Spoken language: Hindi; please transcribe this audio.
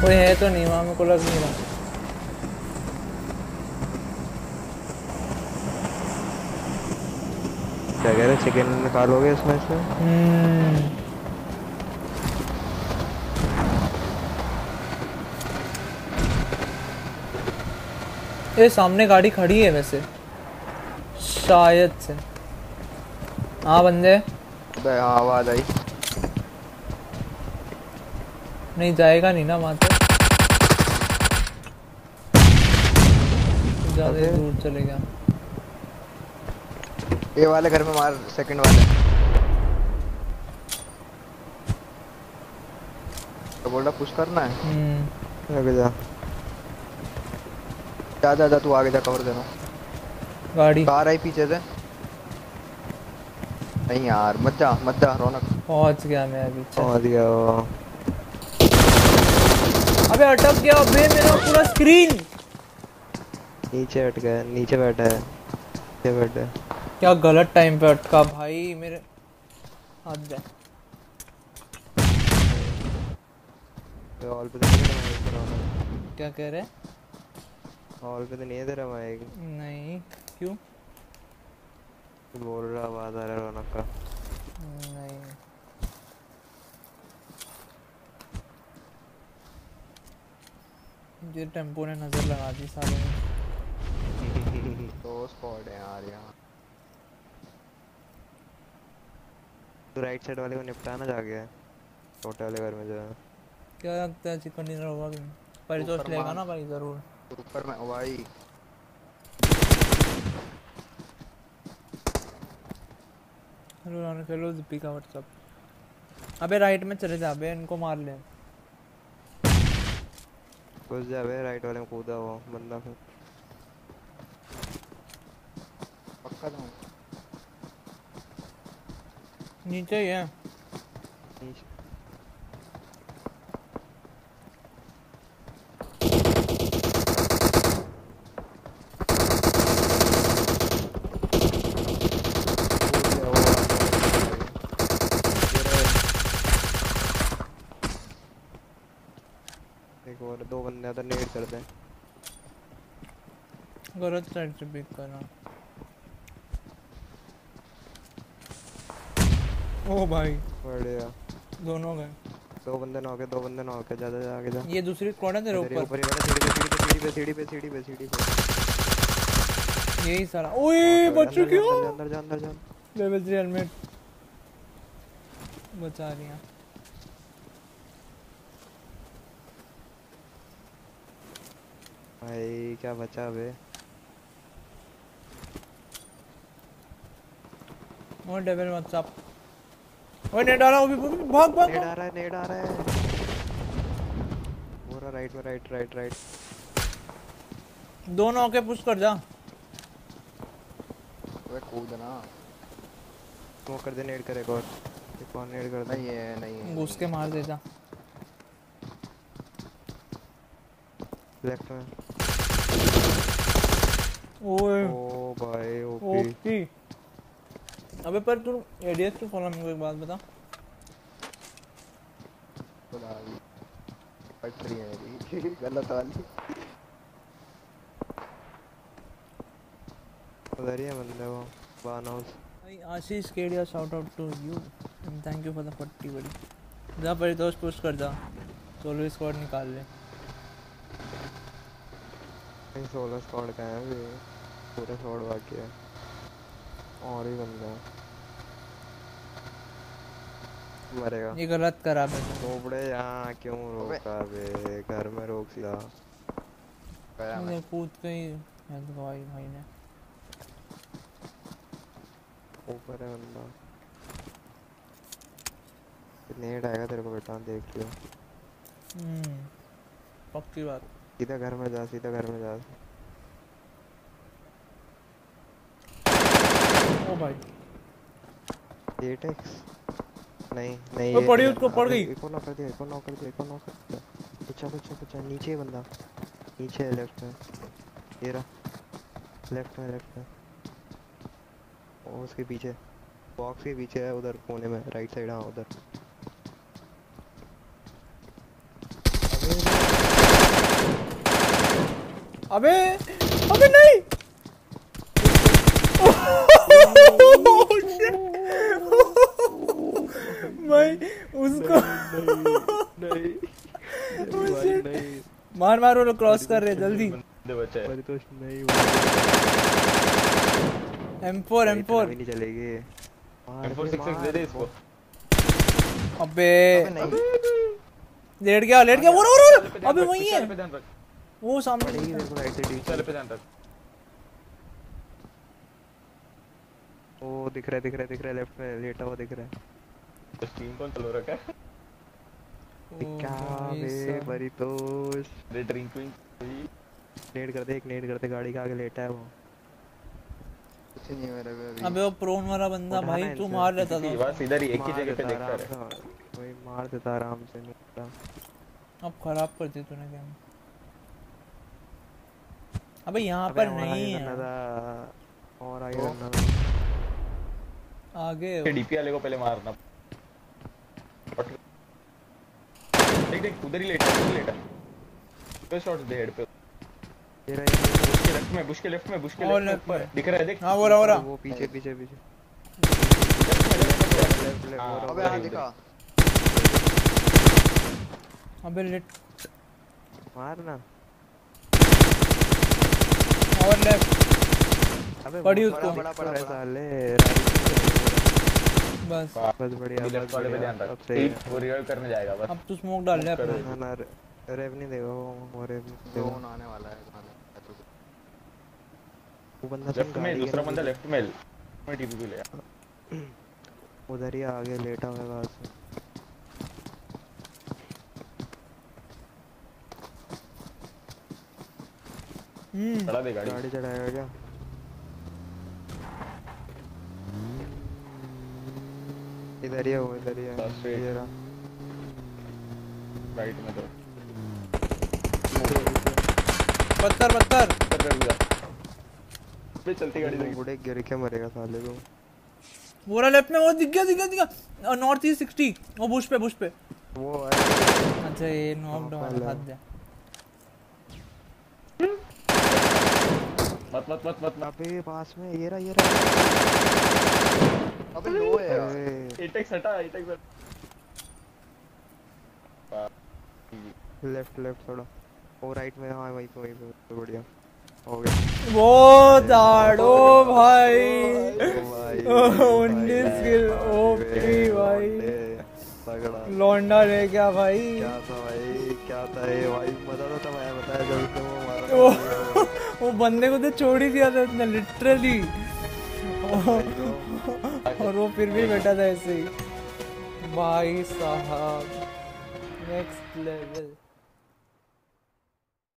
कोई है तो नहीं वहाँ को लग नहीं रहा। क्या कह रहे चिकन निकालोगे इसमें से? हम्म। ये सामने गाड़ी खड़ी है वैसे। शायद से। हाँ बंदे। बे हाँ आवाज़ आई। नहीं जाएगा नहीं ना वहाँ तक। ज़्यादा दूर चले गया। ये वाले घर में मार सेकंड वाले। तो बोल रहा पुश करना है? हम्म। आगे जा। जा जा जा तू आगे जा कवर देना। गाड़ी। कार आई पीछे से। नहीं यार मत जा मत जा रौनक। पहुँच गया मैं अभी चल। पहुँच गया अबे अटक गया अबे मेरा पूरा स्क्रीन नीचे हट गया नीचे बैठा है नीचे बैठा है। क्या गलत टाइम पे अटका भाई मेरे हाथ जा। हॉल पे तो है क्या कह रहे हॉल पे तो नहीं है तेरा माइक नहीं क्यों? बोल रहा आवाज़ आ रहा है रौनक का। नहीं। ये टेंपो ने नज़र लगा दी सारे में। तो स्क्वाड है यार यहाँ। तू राइट साइड वाले को निपटाना जा गया छोटे वाले घर में जो क्या लगता है चिकन डिनर होगा कि परितोष लेगा ना भाई ज़रूर। ऊपर में भाई hello Rana hello Deepika what's up अबे राइट में चले जा अबे इनको मार ले। घुस जा बे राइट वाले में कूदा हुआ बंदा फिर। पक्का था नीचे ही है। नीचे कूद गया वो एक और दो बंदे हैं तो नेट कर दे गलत साइड से पिक करना ओ भाई। बढ़िया। दोनों गए। दो बंदे नौके दो बंदे नौके ज़्यादा जा आगे जा ये दूसरी कौन है तेरे ऊपर? ऊपर ही बैठा सीढ़ी पे सीढ़ी पे सीढ़ी पे सीढ़ी पे सीढ़ी पे यही सारा। ओए बच जा, क्यों? अंदर जा अंदर जा लेवल 3 हेलमेट बचा रही भाई क्या बचा बे? और डेविल व्हाट्सअप ओए ने डाला वो भी वो भी- भाग भाग नेड आ रहा है नेड आ रहा है। पूरा राइट में राइट राइट राइट दोनों के पुश कर जा। ओए कूद ना। वो कर दे नेड करे एक और। एक और नेड कर दे। नहीं है नहीं है। घुस के मार दे जा। लेफ़्ट में ओए ओ भाई ओपी अबे पर तू एडीएस क्यों फॉलो मेरे को एक बात बता। फट रही है मेरी गलत वाली उधर ही है बंदे वो बान हाउस भाई, Ashish Kedia shout out to you and thank you for the 40 बड़ी। जा परितोष पुश कर जा। सोलो स्क्वाड निकाल ले। सोलह स्क्वाड का है पूरा स्क्वाड बाकी है। और ही बंदा है। मरेगा। ये गलत करा मैंने। टोपड़े यहाँ क्यों रोका बे? घर में रोक सीधा। गया मैंने कूद के ही हेल्थ गवाई भाई ने। ऊपर है बंदा। नेट आएगा तेरे को बेटा देख लियो। हम्म पक्की बात। सीधा घर में जा सीधा घर में जा। ओ भाई। एटेक्स नहीं नहीं वो पड़ी उसको, पड़ गई। एक और नॉक कर दिया एक और नॉक कर दिया और नॉक कर दिया। बचा बचा बचा नीचे बंदा। नीचे लेफ़्ट में ये रहा। लेफ़्ट में लेफ़्ट में और उसके पीछे। बॉक्स के पीछे है उधर कोने में राइट साइड हाँ उधर। अबे अबे नहीं! उसको नहीं नहीं मार मार वो क्रॉस कर रहे जल्दी बंदे बचे हैं। परितोष नहीं M4 M4 नहीं चलेगी मार M4 दे, दे दे इसको अबे। लेट गया लेट गया। वो अबे वही है। वो सामने पिछले पे ध्यान रख। ओ दिख रहा है दिख रहा है दिख रहा है लेफ़्ट में लेटा हुआ दिख रहा है। तो स्क्रीन कौन चलो रखा है? क्या बे साहब। परितोष रे ड्रिंक विंक नेड कर दे एक नेड कर दे गाड़ी के आगे लेटा है वो। कुछ नहीं मेरे को अभी। अबे वो प्रोन वाला बंदा भाई तू मार लेता था बस इधर ही एक ही जगह पे देखता रहे। वही मार देता आराम से नहीं अब खराब कर दी तूने गेम अबे यहाँ पर नहीं है। और आगे तो? करना था आगे डीपी वाले को पहले मारना। देख देख उधर ही लेटा है, उधर ही लेटा। है। पे शॉट दे हेड पे। रहा ये रहा, बुश के लेफ़्ट में बुश के लेफ़्ट में बुश के लेफ़्ट में ऊपर। दिख रहा है देख। हाँ वो रहा वो रहा। वो पीछे पीछे पीछे। हाँ, अबे हाँ दिखा। अबे लेट मार ना और लेफ़्ट पड़ी उसको। बड़ा बड़ा, बड़ा, साले राइट बस बस बढ़िया बस अब सही वो रिवाइव करने जाएगा बस। अब तू स्मोक डाल ले अपने। रेव नहीं देगा वो जोन आने वाला है वो बंदा लेफ़्ट में दूसरा बंदा लेफ़्ट में में टीपी पे ले उधर ही आगे लेटा हुआ है से। हम्म। चढ़ा दे गाड़ी। गाड़ी चढ़ाएगा क्या इधर ही है। वो इधर ही है ये रहा। राइट में तो पत्थर पत्थर। पे चलती गाड़ी वो बूढ़े गिर के मरेगा साले को। वो रहा लेफ़्ट में वो दिख गया दिख गया दिख गया। नॉर्थ ईस्ट सिक्सटी वो बुश पे बुश पे। वो अच्छा ये नॉक हाँ, डाउन पहले। हाथ दे मत मत मत मत अबे पास में ये रहा ये रहा। अबे लो है यार। अबे एटेक्स हटा लेफ़्ट लेफ़्ट थोड़ा वो राइट में हाँ वहीं पे वहीं पे तो बढ़िया। हो गया। वो दाड़ो भाई। ओ भाई, उन्नीस किल ओपी भाई तगड़ा। लौंडा रह गया भाई। क्या था भाई क्या था ये भाई? मज़ा तो तब आया बताया जब उसने वो मारा था। बंदे को तो छोड़ ही दिया था उसने लिटरली और वो फिर भी बैठा था ऐसे ही। भाई साहब नेक्स्ट लेवल